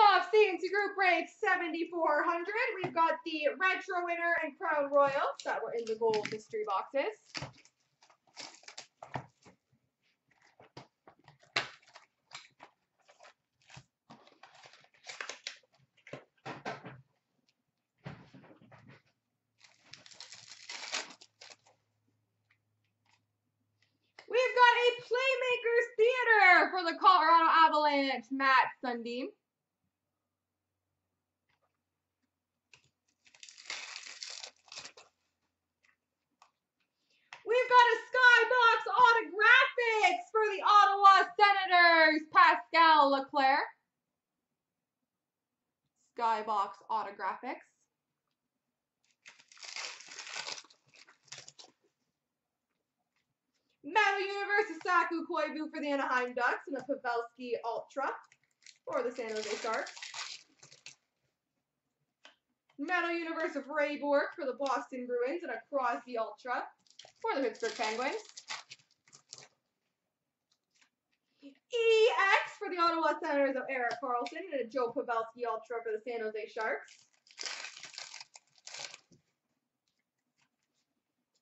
off CNC Group Break 7400, we've got the Retro Winner and Crown Royale that were in the gold mystery boxes. We've got a Playmakers Theater for the Colorado Avalanche, Matt Sundin. We've got a Skybox Autographics for the Ottawa Senators, Pascal Leclaire. Skybox Autographics. Metal Universe Saku Koivu for the Anaheim Ducks and a Pavelski Ultra for the San Jose Sharks. Metal Universe of Ray Bourque for the Boston Bruins and a Crosby Ultra for the Pittsburgh Penguins. EX for the Ottawa Senators of Erik Karlsson and a Joe Pavelski Ultra for the San Jose Sharks.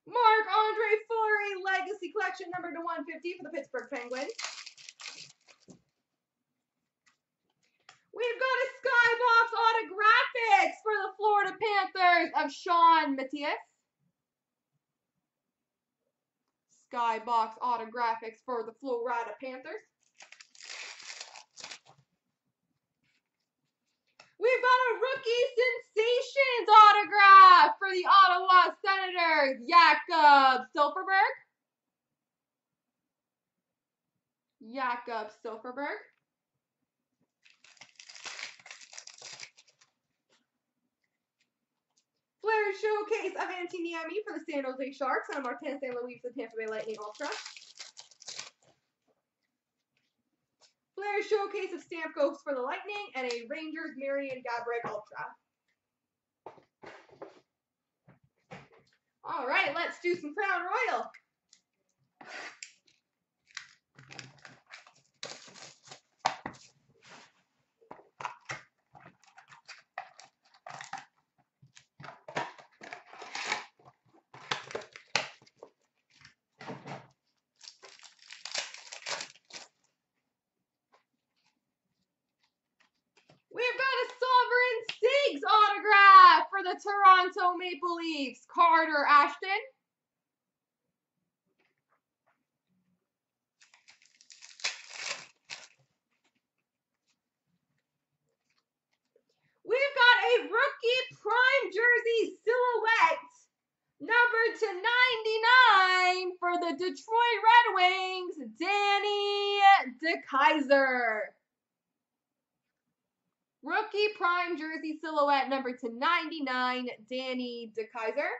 Marc-Andre Fleury Legacy Collection number to 150 for the Pittsburgh Penguins. We've got a Skybox Autographics for the Florida Panthers of Shawn Matthias. Skybox Autographics for the Florida Panthers. We've got a Rookie Sensations autograph for the Ottawa Jakob Silfverberg. Jakob Silfverberg. Flair Showcase of Antti Niemi for the San Jose Sharks and Martin. Louis for the Tampa Bay Lightning Ultra. Flair Showcase of Stamp Stamkos for the Lightning and a Rangers Marian Gaborik Ultra. All right, let's do some Crown Royale. We've got a Sovereign Sigs autograph for the Toronto Maple Leafs, Carter Ashton. We've got a rookie prime jersey silhouette, number to 99 for the Detroit Red Wings, Danny DeKeyser. Rookie Prime Jersey Silhouette number to 99, Danny DeKeyser.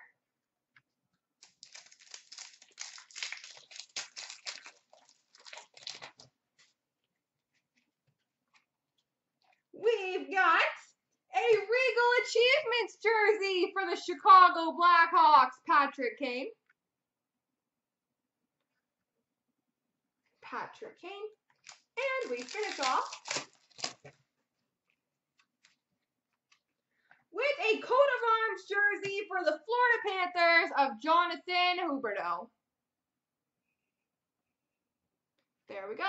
We've got a Regal Achievements jersey for the Chicago Blackhawks, Patrick Kane. Patrick Kane. And we finish off with a coat of arms jersey for the Florida Panthers of Jonathan Huberdeau. There we go.